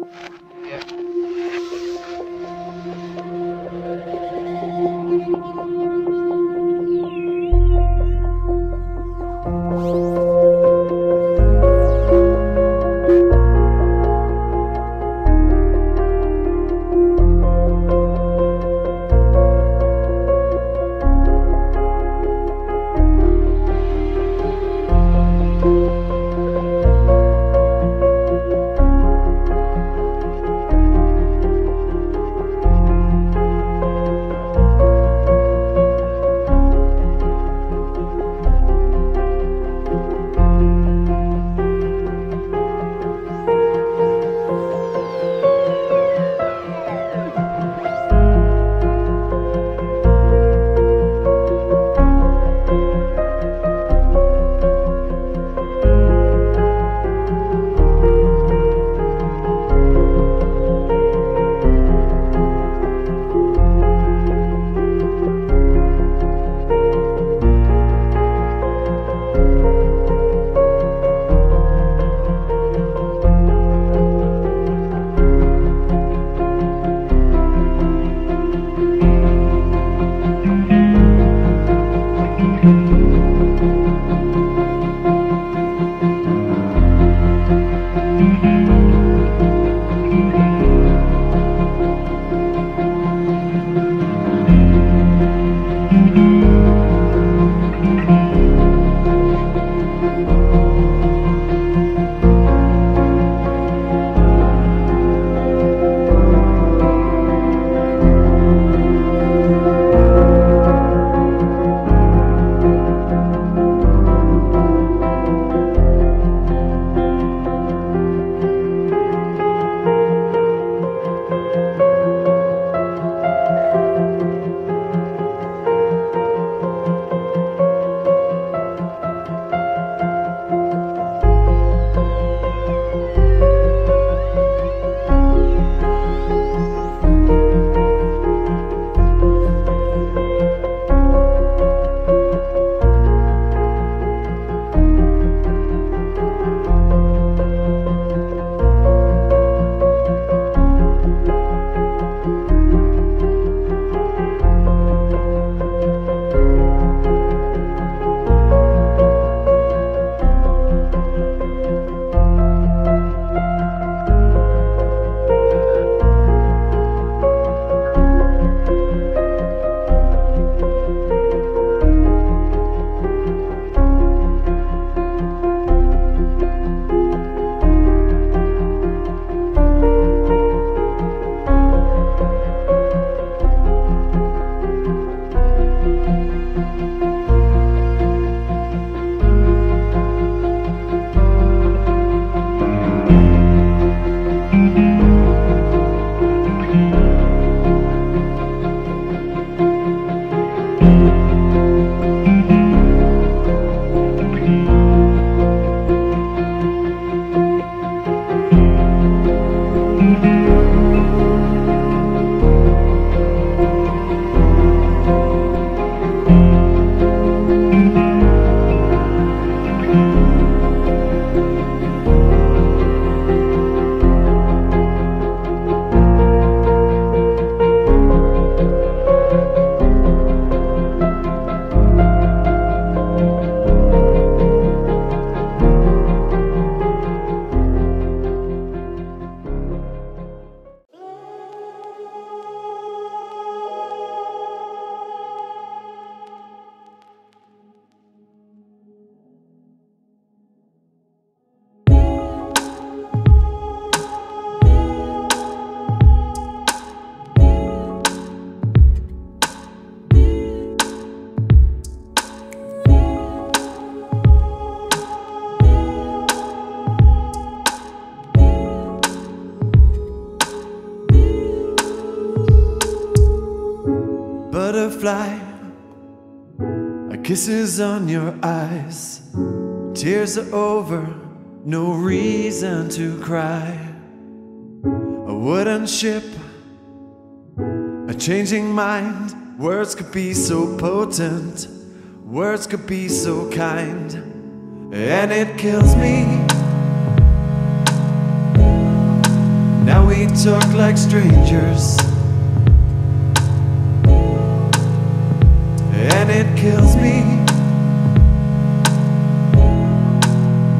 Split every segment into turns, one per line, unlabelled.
Yeah. Butterfly. Kisses on your eyes. Tears are over, no reason to cry. A wooden ship, a changing mind. Words could be so potent, words could be so kind, and it kills me. Now we talk like strangers. And it kills me.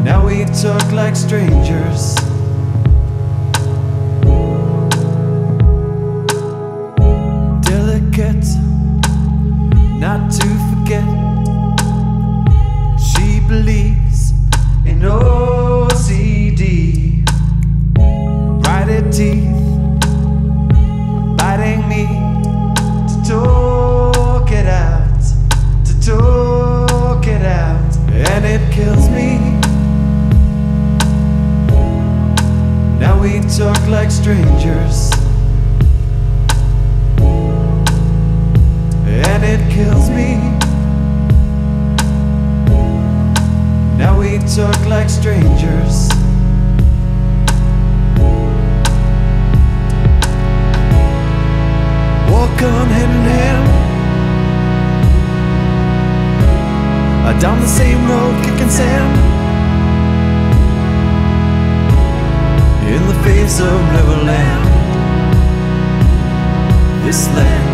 Now we talk like strangers. Delicate, not to forget. She believes in OCD. Brighter teeth, Now we talk like strangers. And it kills me. Now we talk like strangers. Walk on hand in hand. Down the same road, kicking sand. Face of Neverland. This land.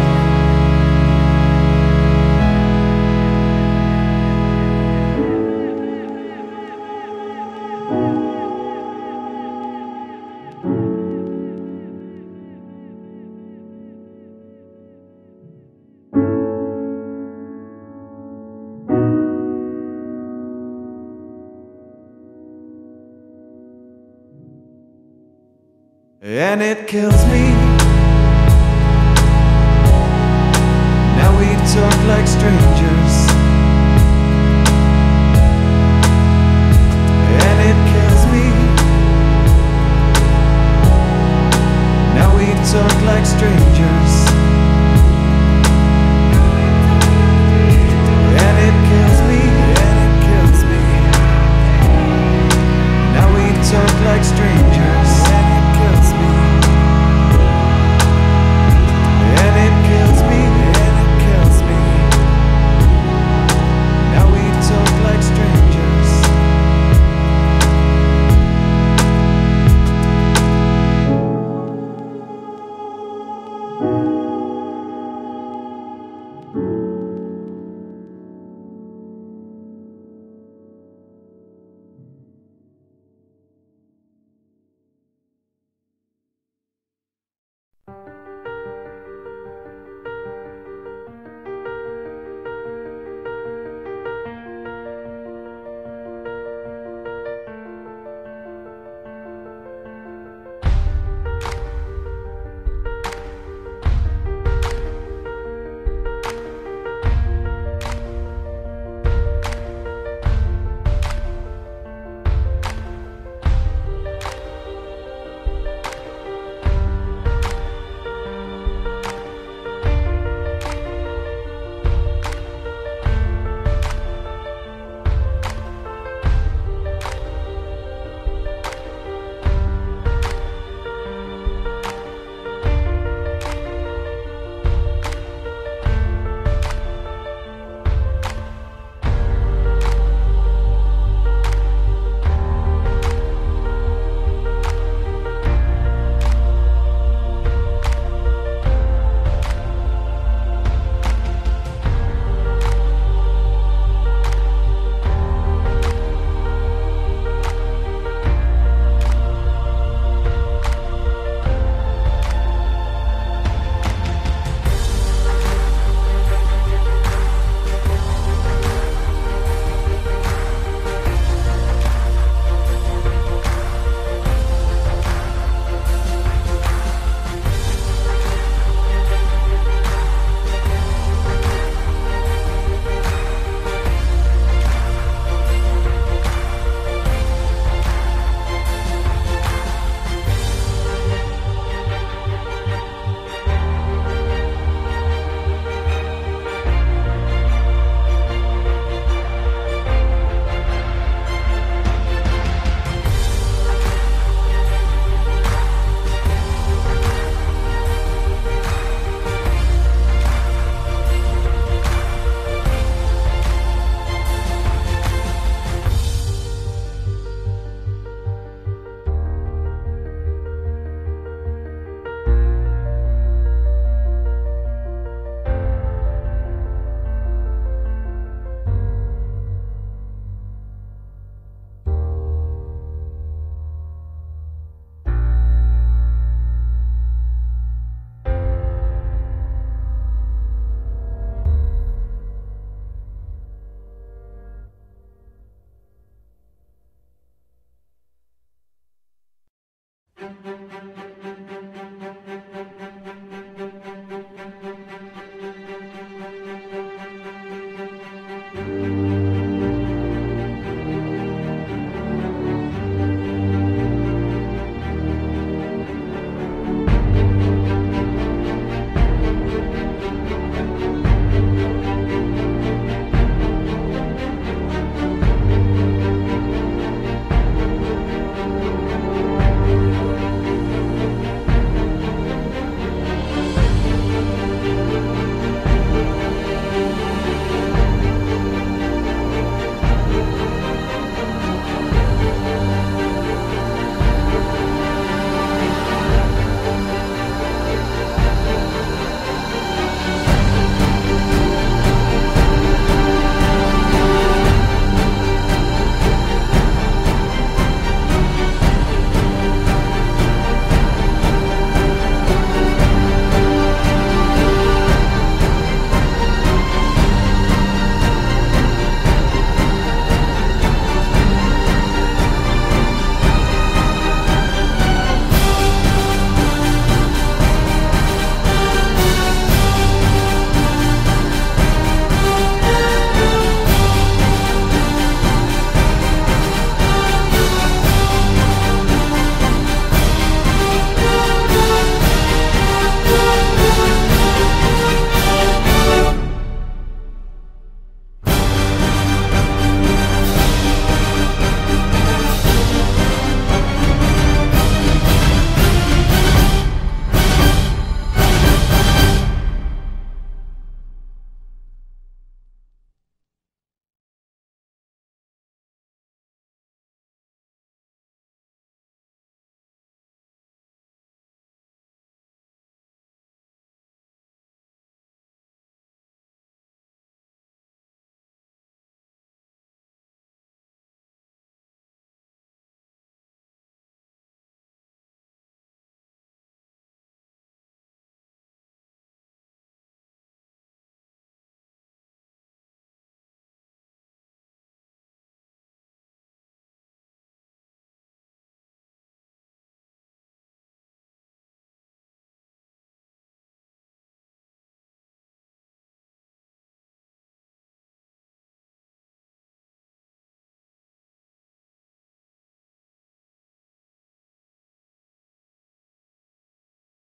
And it kills me. Now we talk like strangers.